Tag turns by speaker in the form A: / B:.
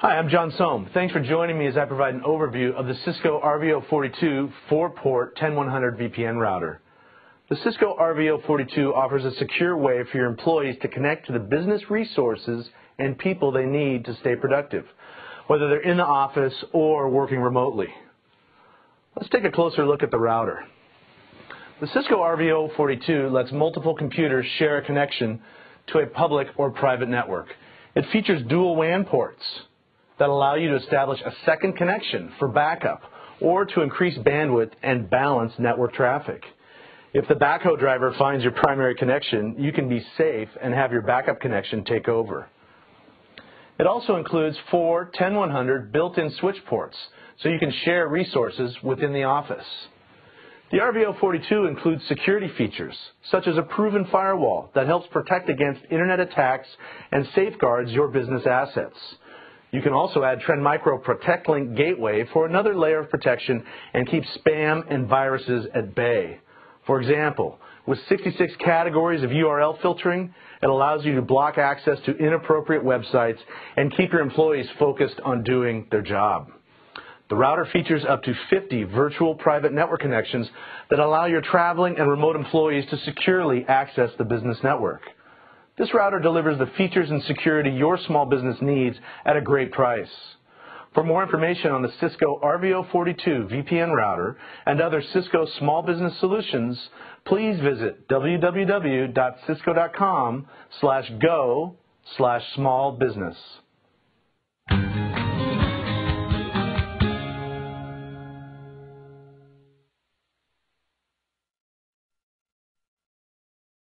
A: Hi, I'm John Sohm. Thanks for joining me as I provide an overview of the Cisco RV042 4-port 10100 VPN router. The Cisco RV042 offers a secure way for your employees to connect to the business resources and people they need to stay productive, whether they're in the office or working remotely. Let's take a closer look at the router. The Cisco RV042 lets multiple computers share a connection to a public or private network. It features dual WAN ports that allow you to establish a second connection for backup or to increase bandwidth and balance network traffic. If the backhoe driver finds your primary connection, you can be safe and have your backup connection take over. It also includes four 10100 built-in switch ports, so you can share resources within the office. The RV042 includes security features, such as a proven firewall that helps protect against internet attacks and safeguards your business assets. You can also add Trend Micro ProtectLink Gateway for another layer of protection and keep spam and viruses at bay. For example, with 66 categories of URL filtering, it allows you to block access to inappropriate websites and keep your employees focused on doing their job. The router features up to 50 virtual private network connections that allow your traveling and remote employees to securely access the business network. This router delivers the features and security your small business needs at a great price. For more information on the Cisco RV042 VPN router and other Cisco small business solutions, please visit www.cisco.com slash go slash small business.